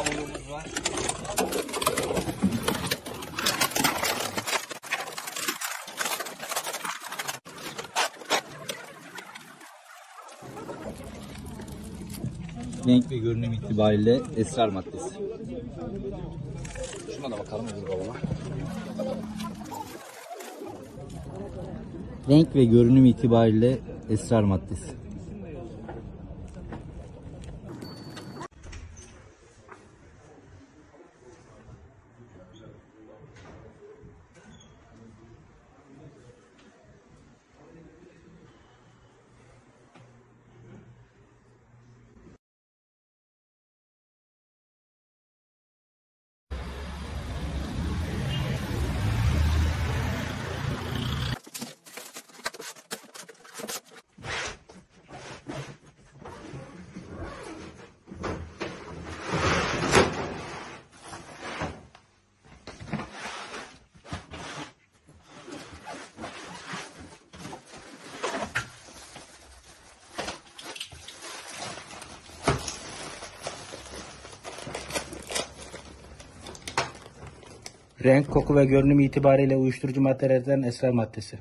havlumuz var. Renk ve görünüm itibariyle esrar maddesi. Şuna da bakalım Özgür. Renk ve görünüm itibariyle esrar maddesi. Renk, koku ve görünüm itibariyle uyuşturucu maddelerden esrar maddesi.